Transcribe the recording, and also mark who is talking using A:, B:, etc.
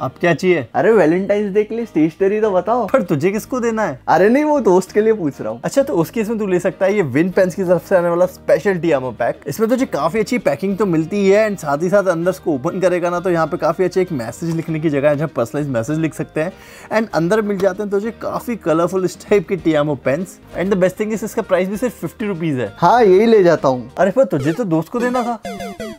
A: आप क्या चाहिए?
B: अरे वैलेंटाइन डे के लिए स्टेशनरी तो बताओ।
A: पर तुझे किसको देना है?
B: अरे नहीं वो दोस्त के लिए पूछ रहा हूँ।
A: अच्छा तो उस केस में तू ले सकता है ये विन पेन्स की तरफ़ से आने वाला स्पेशल टीआमो पैक इसमें तुझे काफ़ी अच्छी पैकिंग तो मिलती है एंड साथ ही साथ अंदर इसको ओपन करेगा ना तो यहाँ पे काफ़ी अच्छे एक मैसेज लिखने की जगह है जहाँ पर्सनलाइज मैसेज लिख सकते हैं। एंड अंदर मिल जाते हैं तुझे काफ़ी कलरफुल इस टाइप के टीआमो pens and the best thing is इसका प्राइस भी सिर्फ़ फिफ्टी रुपीज़ है।
B: हाँ यही ले जाता हूँ।
A: अरे पर तुझे तो दोस्त को देना था।